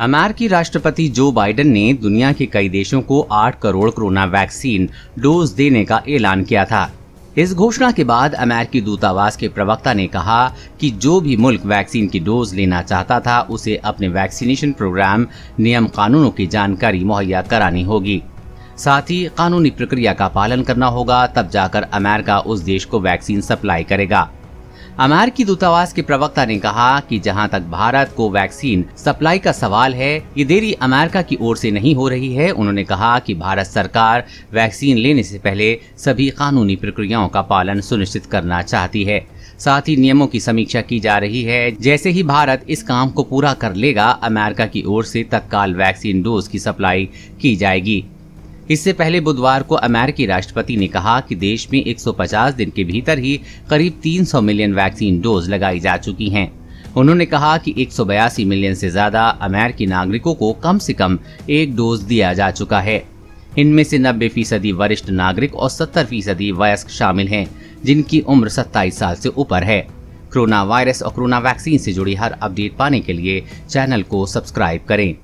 अमेरिकी राष्ट्रपति Joe Biden ने दुनिया के कई देशों को 8 करोड़ कोरोना वैक्सीन डोज देने का ऐलान किया था। इस घोषणा के बाद अमेरिकी दूतावास के प्रवक्ता ने कहा कि जो भी मुल्क वैक्सीन की डोज लेना चाहता था, उसे अपने वैक्सीनेशन प्रोग्राम, नियम कानूनों की जानकारी मुहैया करानी होगी। साथ ही कानूनी प्रक्रिया का पालन करना होगा, तब जाकर अमेरिका उस देश को वैक्सीन सप्लाई करेगा। अमेरिकी दूतावास के प्रवक्ता ने कहा कि जहाँ तक भारत को वैक्सीन सप्लाई का सवाल है, ये देरी अमेरिका की ओर से नहीं हो रही है। उन्होंने कहा कि भारत सरकार वैक्सीन लेने से पहले सभी कानूनी प्रक्रियाओं का पालन सुनिश्चित करना चाहती है। साथ ही नियमों की समीक्षा की जा रही है। जैसे ही भारत इस काम को पूरा कर लेगा, अमेरिका की ओर से तत्काल वैक्सीन डोज की सप्लाई की जाएगी। इससे पहले बुधवार को अमेरिकी राष्ट्रपति ने कहा कि देश में 150 दिन के भीतर ही करीब 300 मिलियन वैक्सीन डोज लगाई जा चुकी हैं। उन्होंने कहा कि एक सौ बयासी मिलियन से ज़्यादा अमेरिकी नागरिकों को कम से कम एक डोज दिया जा चुका है। इनमें से 90 फ़ीसदी वरिष्ठ नागरिक और 70 फ़ीसदी वयस्क शामिल हैं, जिनकी उम्र 27 साल से ऊपर है। कोरोना वायरस और कोरोना वैक्सीन से जुड़ी हर अपडेट पाने के लिए चैनल को सब्सक्राइब करें।